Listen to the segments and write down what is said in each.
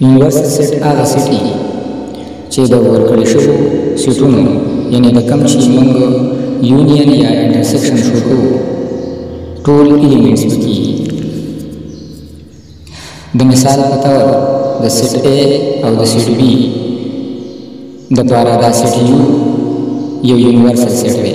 یونیورسل سیټ هغه سیټ دی چې د ورکړې شوو سیټونو یعنی د کم چې موږ یونین یا انټرسیکشن شو کوو ټول ایلیمنټس پکې د مثال په تور د سیټ A او د سیټ B د پاره دا سیټ U یو یونیورسل سیټ دی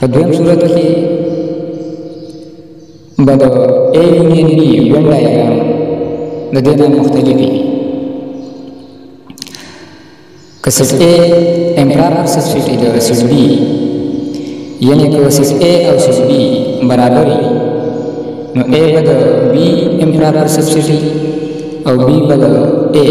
په دویم صورت کې به د ای یونین بي دویم ډایګرام د دې نه مختلف وي که سیټ ای امپرابر سیټ سیټ د سیټ بي یعنی که سیټ ای او سیټ بي برابر وي نو ای به د بي امپرابر سیټ سیټ او بي به د ای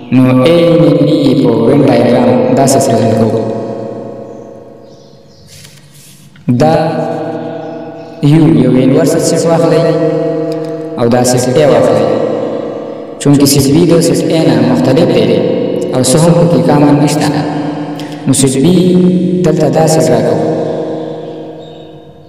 نو علم بي په وین ډایګرام دا څه سره کو دا یو یو انورس سیټ واخلئ او دا سیټ ا واخلئ چونکه سیټ بي د سیټ ا نه مختلف دی او څه هم په کې کامن نشته نو سیټ بي دلته دا سیټ راکوو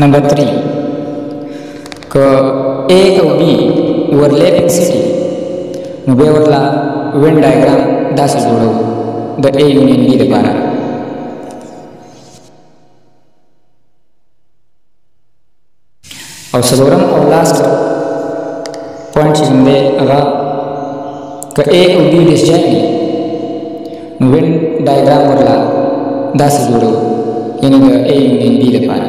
نمبر 3 که A او B ورلیپینګ سټي نو به ورلا وین ډایګرام داسې جوړو د A یونین B لپاره او څلورم او لاس پوینټ چې زموږ هغه که ا او بی ډیس جاین نو وین ډایګرام ورلا داسې جوړو یعنی د ا یونین بی لپاره